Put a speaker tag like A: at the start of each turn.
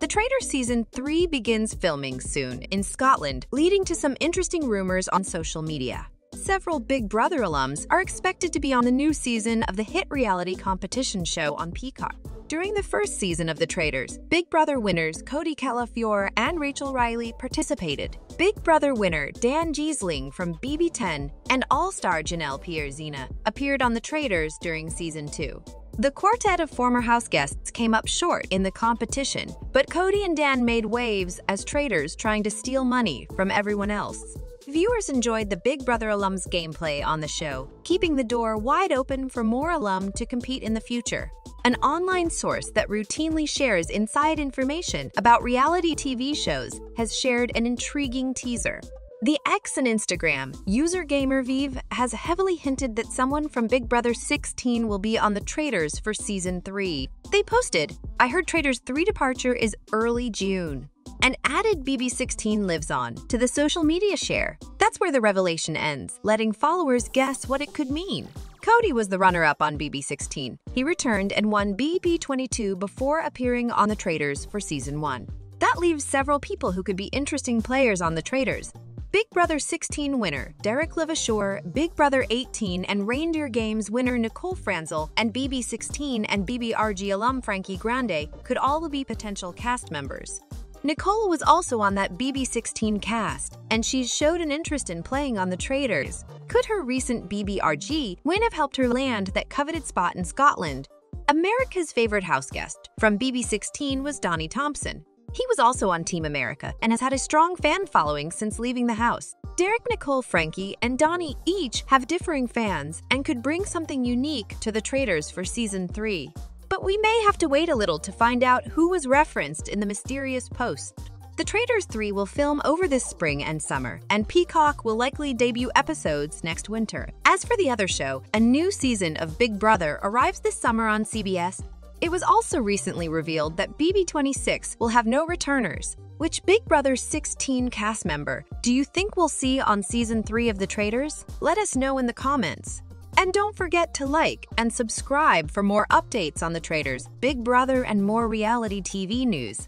A: The Traitors Season 3 begins filming soon in Scotland, leading to some interesting rumors on social media. Several Big Brother alums are expected to be on the new season of the hit reality competition show on Peacock. During the first season of The Traitors, Big Brother winners Cody Calafiore and Rachel Reilly participated. Big Brother winner Dan Gheesling from BB10 and All-Star Janelle Pierzina appeared on The Traitors during season 2. The quartet of former house guests came up short in the competition, but Cody and Dan made waves as traitors trying to steal money from everyone else. Viewers enjoyed the Big Brother alums' gameplay on the show, keeping the door wide open for more alum to compete in the future. An online source that routinely shares inside information about reality TV shows has shared an intriguing teaser. The X and Instagram user GamerVive has heavily hinted that someone from Big Brother 16 will be on the Traitors for season 3. They posted, I heard Traitors 3 departure is early June. And added BB16 lives on to the social media share. That's where the revelation ends, letting followers guess what it could mean. Cody was the runner-up on BB16. He returned and won BB22 before appearing on the Traitors for season 1. That leaves several people who could be interesting players on the Traitors. Big Brother 16 winner Derrick Levasseur, Big Brother 18 and Reindeer Games winner Nicole Franzel, and BB16 and BBRG alum Frankie Grande could all be potential cast members. Nicole was also on that BB16 cast, and she's showed an interest in playing on the Traitors. Could her recent BBRG win have helped her land that coveted spot in Scotland? America's favorite house guest from BB16 was Donny Thompson, he was also on Team America and has had a strong fan following since leaving the house. Derrick, Nicole, Frankie, and Donny each have differing fans and could bring something unique to the Traitors for Season 3. But we may have to wait a little to find out who was referenced in the mysterious post. The Traitors 3 will film over this spring and summer, and Peacock will likely debut episodes next winter. As for the other show, a new season of Big Brother arrives this summer on CBS it was also recently revealed that BB26 will have no returners. Which Big Brother 16 cast member do you think we'll see on season 3 of The Traitors? Let us know in the comments. And don't forget to like and subscribe for more updates on The Traitors, Big Brother, and more reality TV news.